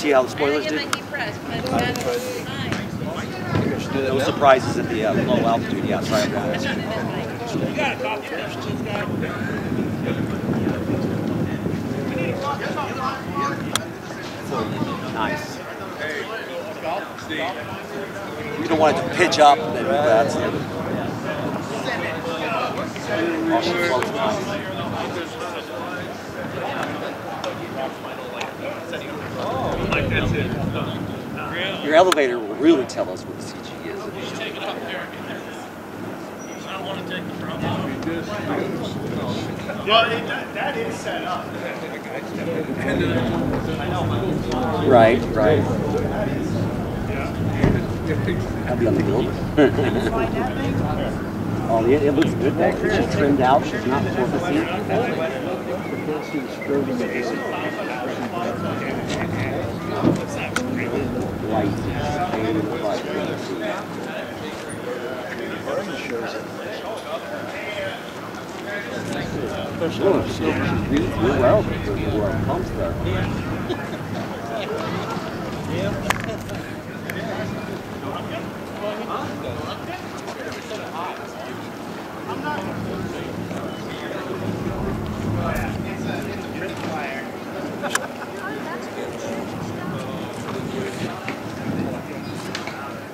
see how the spoilers did? No surprises at the uh, low altitude. Yeah, sorry about that. Nice. You don't want it to pitch up, then that's the other. She floats nice. Your elevator will really tell us what the CG is. Well, it, that, that is set up. Right, right. That'll be on the build. oh, yeah, it looks good though. She's trimmed out. She's not porpoising. Right. And real well pumps there.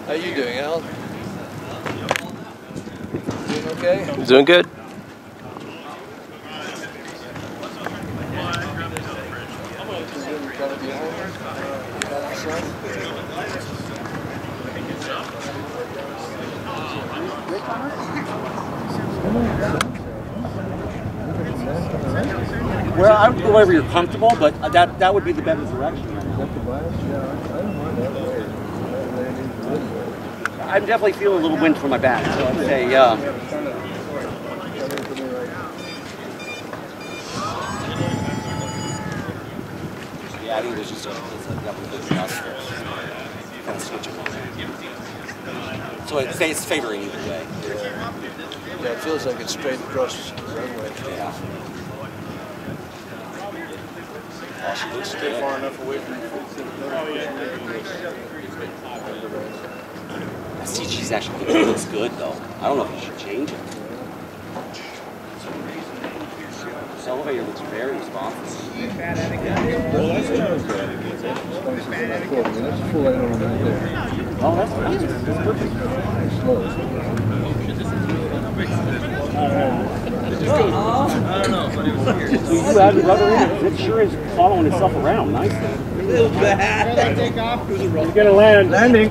How you doing, Al? Doing okay? Doing good. Kind of behind Well, I would go wherever you're comfortable, but that that would be the better direction. I'm definitely feeling a little wind from my back, so I'd say, uh, yeah, I think there's just a, there's a definitely good adjust. Kind of switch it. So it, it's favoring either way. Yeah, it feels like it's straight across the runway. Yeah. Oh, she looks Stay good. far enough away from the That CG's actually it looks good though. I don't know if you should change it. This elevator looks very responsive. Oh, that's nice. That's perfect. So you add the rubber in it, it sure is following itself around nicely. You're gonna land. Landing.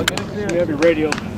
Absolutely. We have your radio.